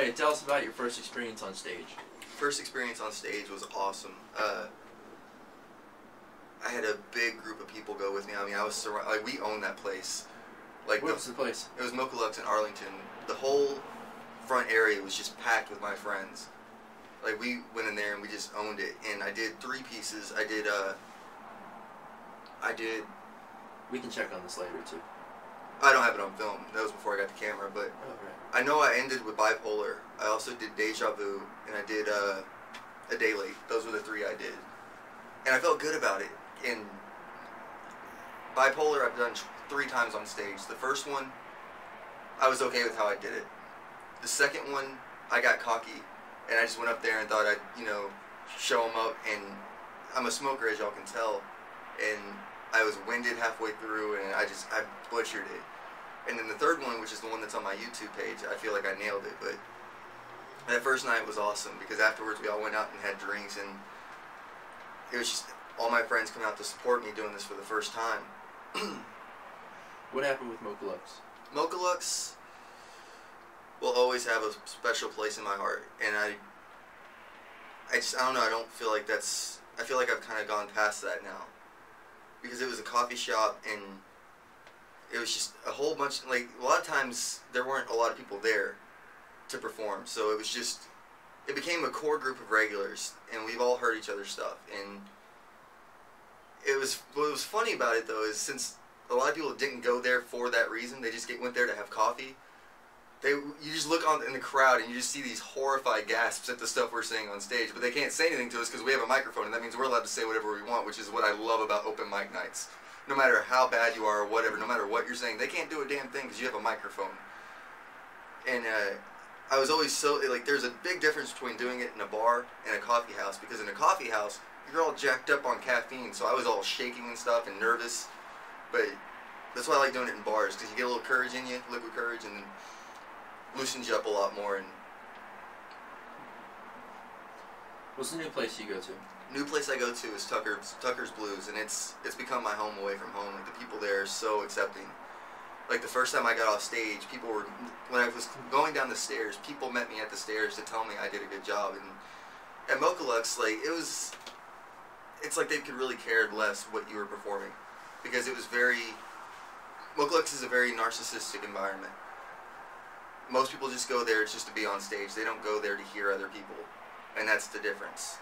Hey, tell us about your first experience on stage. First experience on stage was awesome. Uh, I had a big group of people go with me. I mean, I was surrounded. Like we owned that place. Like What the, was the place? it was Mocha in Arlington. The whole front area was just packed with my friends. Like we went in there and we just owned it. And I did three pieces. I did. Uh, I did. We can check on this later too. I don't have it on film. That was before I got the camera, but right. I know I ended with bipolar. I also did deja vu, and I did uh, a day late. Those were the three I did, and I felt good about it. And bipolar, I've done three times on stage. The first one, I was okay with how I did it. The second one, I got cocky, and I just went up there and thought I'd, you know, show them up. And I'm a smoker, as y'all can tell, and I was winded halfway through, and I just I butchered it. And then the third one, which is the one that's on my YouTube page, I feel like I nailed it. But that first night was awesome because afterwards we all went out and had drinks, and it was just all my friends coming out to support me doing this for the first time. What happened with Mocha Lux? Mocha Lux will always have a special place in my heart, and I, I just I don't know. I don't feel like that's. I feel like I've kind of gone past that now, because it was a coffee shop and it was just a whole bunch. Like a lot of times there weren't a lot of people there to perform, so it was just. It became a core group of regulars, and we've all heard each other's stuff, and it was what was funny about it though is since a lot of people didn't go there for that reason. They just get, went there to have coffee. They you just look on in the crowd and you just see these horrified gasps at the stuff we're saying on stage, but they can't say anything to us because we have a microphone, and that means we're allowed to say whatever we want, which is what I love about open mic nights. No matter how bad you are or whatever, no matter what you're saying, they can't do a damn thing because you have a microphone. And uh, I was always so like, there's a big difference between doing it in a bar and a coffee house because in a coffee house you're all jacked up on caffeine, so I was all shaking and stuff and nervous. But that's why I like doing it in bars because you get a little courage in you, liquid courage, and then loosens you up a lot more. And What's the new place you go to? new place I go to is Tucker's Tucker's Blues, and it's it's become my home away from home. Like the people there are so accepting. Like the first time I got off stage, people were when I was going down the stairs, people met me at the stairs to tell me I did a good job. And at Mocha Lux, like it was, it's like they could really cared less what you were performing, because it was very. Mocha Lux is a very narcissistic environment. Most people just go there it's just to be on stage. They don't go there to hear other people, and that's the difference.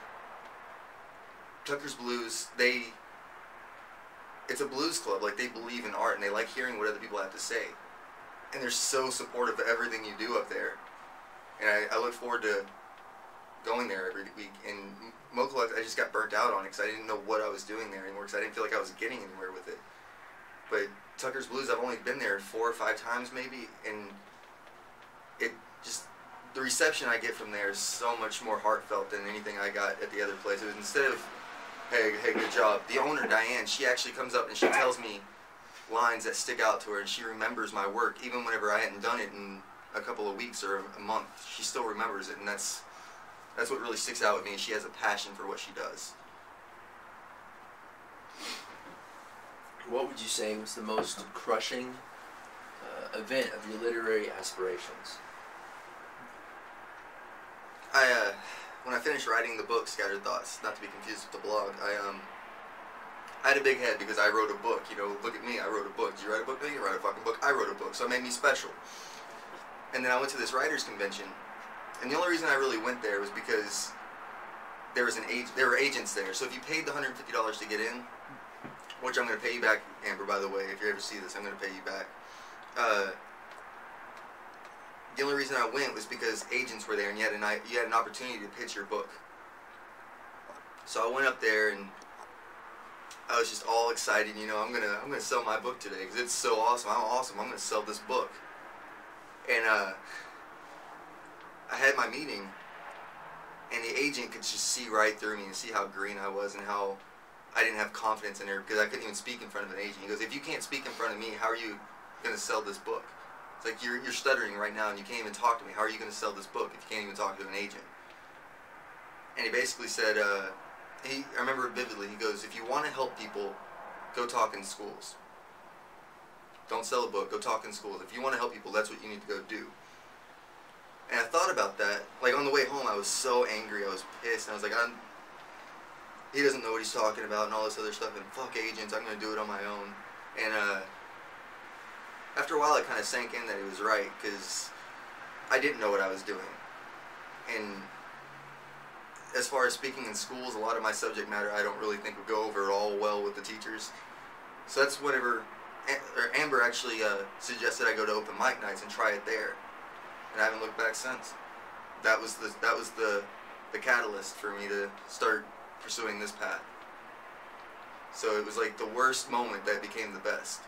Tucker's Blues, they it's a blues club. Like they believe in art and they like hearing what other people have to say. And they're so supportive of everything you do up there. And I, I look forward to going there every week. And Mocha I just got burnt out on it because I didn't know what I was doing there anymore because I didn't feel like I was getting anywhere with it. But Tucker's Blues, I've only been there four or five times maybe, and the reception I get from there is so much more heartfelt than anything I got at the other place. It was instead of hey, hey, good job. The owner, Diane, she actually comes up and she tells me lines that stick out to her, and she remembers my work, even whenever I hadn't done it in a couple of weeks or a month. She still remembers it, and that's that's what really sticks out with me. She has a passion for what she does. What would you say was the most crushing uh, event of your literary aspirations? I uh, when I finished writing the book, Scattered Thoughts, not to be confused with the blog, I um. I had a big head because I wrote a book. You know, look at me, I wrote a book. Did you write a book? No, you write a fucking book. I wrote a book, so it made me special. And then I went to this writers convention, and the only reason I really went there was because there was an age, there were agents there. So if you paid the hundred fifty dollars to get in, which I'm going to pay you back, Amber. By the way, if you ever see this, I'm going to pay you back. Uh, the only reason I went was because agents were there, and you had an you had an opportunity to pitch your book. So I went up there, and I was just all excited. You know, I'm gonna I'm gonna sell my book today because it's so awesome. I'm awesome. I'm gonna sell this book. And uh, I had my meeting, and the agent could just see right through me and see how green I was and how I didn't have confidence in her because I couldn't even speak in front of an agent. He goes, "If you can't speak in front of me, how are you gonna sell this book?" It's like you're you're stuttering right now and you can't even talk to me. How are you going to sell this book if you can't even talk to an agent? And he basically said, uh, he I remember vividly. He goes, if you want to help people, go talk in schools. Don't sell a book. Go talk in schools. If you want to help people, that's what you need to go do. And I thought about that. Like on the way home, I was so angry. I was pissed. And I was like, I'm. He doesn't know what he's talking about and all this other stuff. And fuck agents. I'm gonna do it on my own. And uh, after a while, it kind of sank in that he was right because I didn't know what I was doing. And as far as speaking in schools, a lot of my subject matter I don't really think would go over all well with the teachers. So that's whenever Amber actually uh, suggested I go to open mic nights and try it there, and I haven't looked back since. That was the that was the the catalyst for me to start pursuing this path. So it was like the worst moment that became the best.